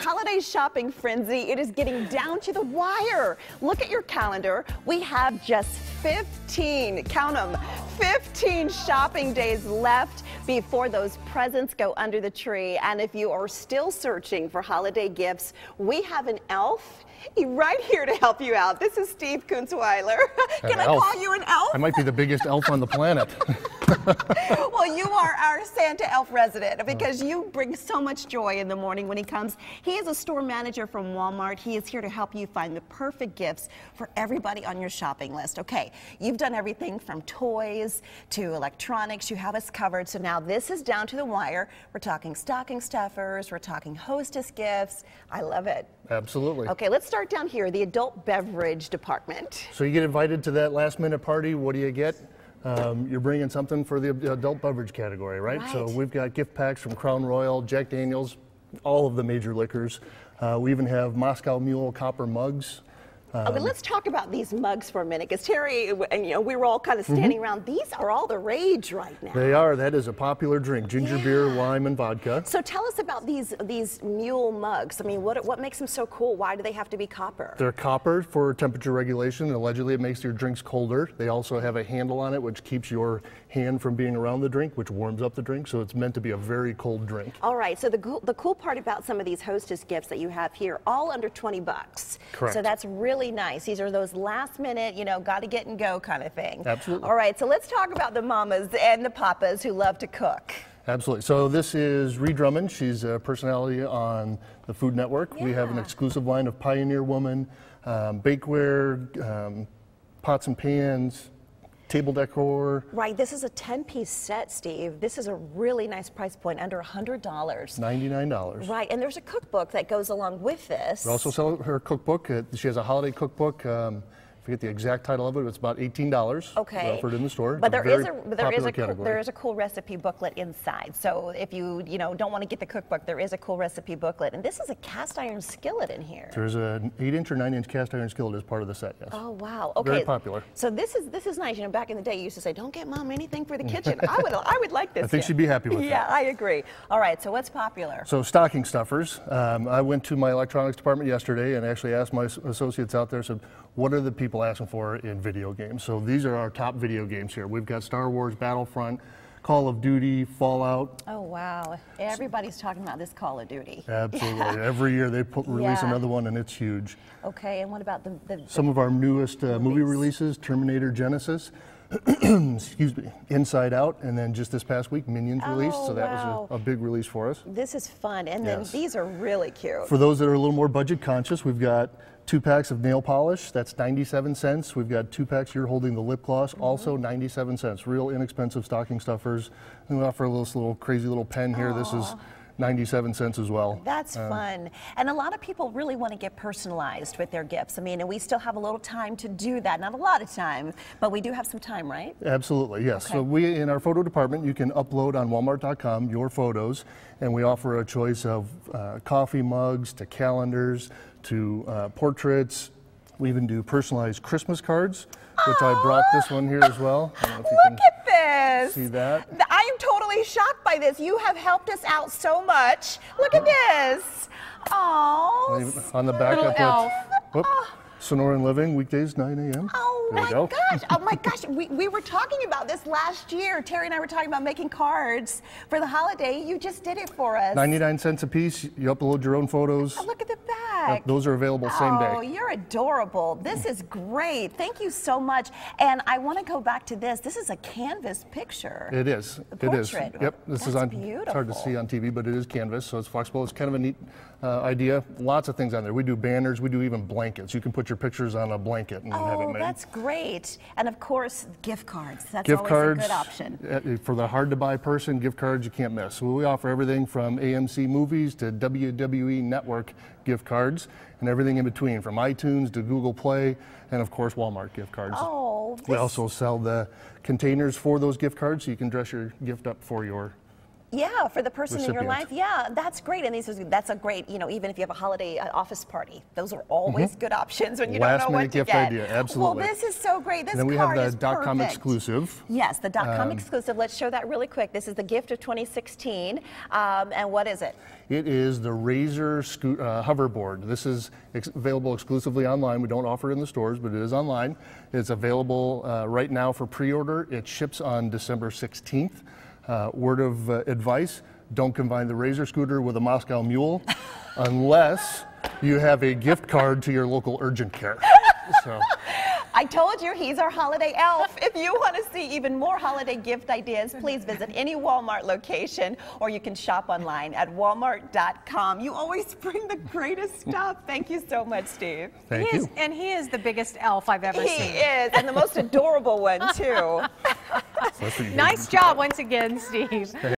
Holiday shopping frenzy, it is getting down to the wire. Look at your calendar. We have just 15, count them, 15 shopping days left before those presents go under the tree. And if you are still searching for holiday gifts, we have an elf right here to help you out. This is Steve Kunzweiler. Can An I elf. call you an elf? I might be the biggest elf on the planet. well, you are our Santa Elf resident because you bring so much joy in the morning when he comes. He is a store manager from Walmart. He is here to help you find the perfect gifts for everybody on your shopping list. Okay, you've done everything from toys to electronics. You have us covered. So now this is down to the wire. We're talking stocking stuffers. We're talking hostess gifts. I love it. Absolutely. Okay, let's start down here, the adult beverage department. So you get invited to that last minute party. What do you get? Um, you're bringing something for the adult beverage category, right? So we've got gift packs from Crown Royal, Jack Daniels, all of the major liquors. Uh, we even have Moscow Mule copper mugs. Okay, let's talk about these mugs for a minute, because Terry and you know we were all kind of mm-hmm. standing around. These are all the rage right now. They are. That is a popular drink: ginger beer, lime, and vodka. So tell us about these these mule mugs. I mean, what what makes them so cool? Why do they have to be copper? They're copper for temperature regulation. Allegedly, it makes your drinks colder. They also have a handle on it, which keeps your hand from being around the drink, which warms up the drink. So it's meant to be a very cold drink. all right. So the cool, the cool part about some of these hostess gifts that you have here, all under 20 bucks. Correct. So that's really nice. These are those last minute, you know, got to get and go kind of thing. Absolutely. All right. So let's talk about the mamas and the papas who love to cook. Absolutely. So this is Ree Drummond. She's a personality on the Food Network. We have an exclusive line of Pioneer Woman, um, bakeware, um, pots and pans, table decor, Right. This is a 10 piece set, Steve. This is a really nice price point, under $100. $99. Right, and there's a cookbook that goes along with this. We also sell her cookbook. Uh, She has a holiday cookbook. Um, forget the exact title of it. It's about $18. Okay. We offer it in the store. But there is a but there is a cool, there is a cool recipe booklet inside. So if you you know don't want to get the cookbook, there is a cool recipe booklet. And this is a cast iron skillet in here. There's an 8 inch or 9 inch cast iron skillet as part of the set, yes. Oh wow. Okay. Very popular. So this is this is nice. You know, back in the day, you used to say, "Don't get mom anything for the kitchen." I would I would like this. I think she'd be happy with it. Yeah, that. I agree. All right. So what's popular? So stocking stuffers. Um, I went to my electronics department yesterday and actually asked my associates out there, said, what are the people asking for in video games? So these are our top video games here. We've got Star Wars Battlefront, Call of Duty, Fallout. Oh wow. Everybody's talking about this Call of Duty. Absolutely. Every year they put, release Yeah. another one and it's huge. Okay. And what about the the, Some of our newest uh, movie releases, Terminator Genisys, excuse me, Inside Out, and then just this past week, Minions released. Oh, So that wow. was a, a big release for us. this is fun, and then Yes. these are really cute. For those that are a little more budget conscious, we've got two packs of nail polish. That's 97 cents. We've got two packs here holding the lip gloss, mm-hmm. also 97 cents. Real inexpensive stocking stuffers. And we offer this little crazy little pen here. This is 97 cents as well. That's Uh, fun. And a lot of people really want to get personalized with their gifts. I mean, and we still have a little time to do that. Not a lot of time, but we do have some time, right? Absolutely, yes. So we, in our photo department, you can upload on Walmart.com your photos, and we offer a choice of uh, coffee mugs to calendars to uh, portraits. We even do personalized Christmas cards, which I brought this one here as well. I don't know if you Look at this. see that. I am totally shocked by this. You have helped us out so much. Look at this. Oh. On the back, I elf. whoop, ah. Sonoran Living, weekdays, 9 a.m. Oh There my go. gosh! Oh my gosh! We, we were talking about this last year. Terry and I were talking about making cards for the holiday. You just did it for us. 99 cents a piece. You upload your own photos. Oh, look at the back. Those are available same Oh, day. Oh, you're adorable. This is great. Thank you so much. And I want to go back to this. This is a canvas picture. It is. The It is. portrait. Yep. This is That's on. It's hard to see on TV, but it is canvas, so it's flexible. It's kind of a neat uh, idea. Lots of things on there. We do banners. We do even blankets. You can put your pictures on a blanket and have it Oh, made. that's great. And of course, gift cards. That's gift always cards a good option. uh, for the hard to buy person. Gift cards you can't miss. We offer everything from AMC movies to WWE Network gift cards and everything in between, from iTunes to Google Play, and of course Walmart gift cards. Oh, we also sell the containers for those gift cards, so you can dress your gift up for your Yeah, for the person in your life. Yeah, that's great. And these is, that's a great, you know, even if you have a holiday uh, office party, those are always good options when you. Last don't know what to gift get. idea, absolutely. Well, this is so great. This And then we have the dot com exclusive. Yes, the dot com Um, exclusive. Let's show that really quick. This is the gift of 2016. Um, and what is it? It is the Razor uh, hoverboard. This is ex- available exclusively online. We don't offer it in the stores, but it is online. It's available uh, right now for pre-order. It ships on December 16th. Uh, word of uh, advice: Don't combine the Razor scooter with a Moscow Mule, unless you have a gift card to your local urgent care. So. I told you he's our holiday elf. If you want to see even more holiday gift ideas, please visit any Walmart location or you can shop online at walmart.com. You always bring the greatest stuff. Thank you so much, Steve. Thank he you. Is, and he is the biggest elf I've ever He seen. He is, and the most adorable one, too. That's what you Nice job once again, Steve.